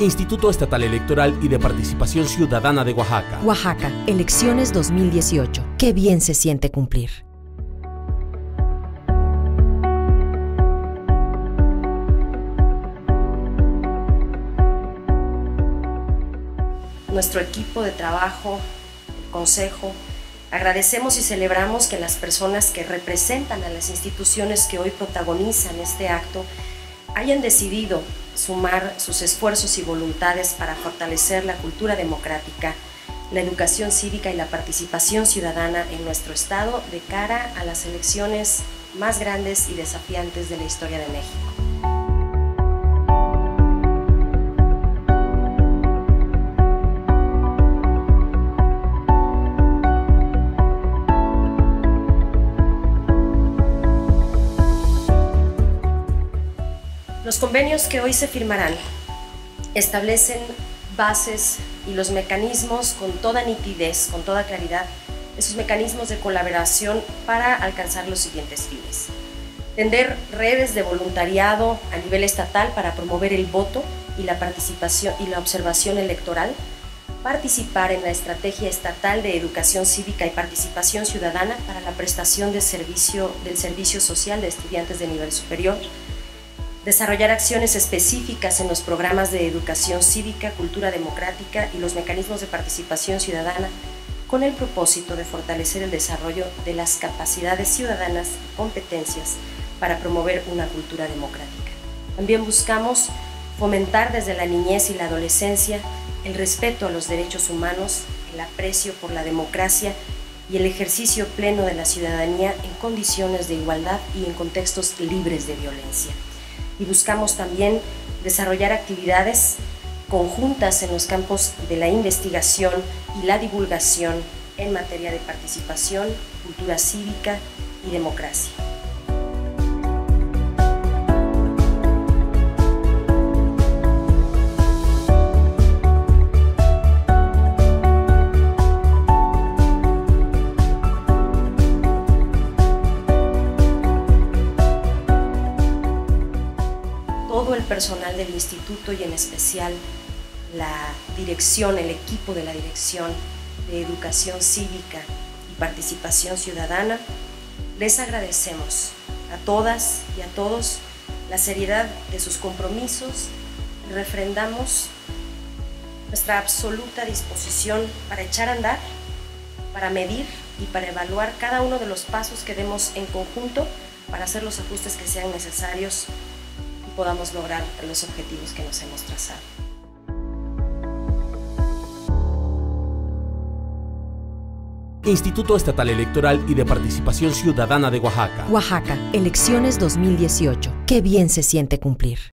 Instituto Estatal Electoral y de Participación Ciudadana de Oaxaca. Oaxaca, elecciones 2018. Qué bien se siente cumplir. Nuestro equipo de trabajo, el consejo, agradecemos y celebramos que las personas que representan a las instituciones que hoy protagonizan este acto hayan decidido sumar sus esfuerzos y voluntades para fortalecer la cultura democrática, la educación cívica y la participación ciudadana en nuestro Estado de cara a las elecciones más grandes y desafiantes de la historia de México. Los convenios que hoy se firmarán establecen bases y los mecanismos con toda nitidez, con toda claridad, esos mecanismos de colaboración para alcanzar los siguientes fines. Tender redes de voluntariado a nivel estatal para promover el voto y la participación y la observación electoral, participar en la estrategia estatal de educación cívica y participación ciudadana para la prestación del servicio social de estudiantes de nivel superior, desarrollar acciones específicas en los programas de educación cívica, cultura democrática y los mecanismos de participación ciudadana con el propósito de fortalecer el desarrollo de las capacidades ciudadanas y competencias para promover una cultura democrática. También buscamos fomentar desde la niñez y la adolescencia el respeto a los derechos humanos, el aprecio por la democracia y el ejercicio pleno de la ciudadanía en condiciones de igualdad y en contextos libres de violencia y buscamos también desarrollar actividades conjuntas en los campos de la investigación y la divulgación en materia de participación, cultura cívica y democracia. El personal del instituto y en especial la dirección, el equipo de la dirección de educación cívica y participación ciudadana, les agradecemos a todas y a todos la seriedad de sus compromisos y refrendamos nuestra absoluta disposición para echar a andar, para medir y para evaluar cada uno de los pasos que demos en conjunto para hacer los ajustes que sean necesarios podamos lograr los objetivos que nos hemos trazado. Instituto Estatal Electoral y de Participación Ciudadana de Oaxaca. Oaxaca, elecciones 2018. Qué bien se siente cumplir.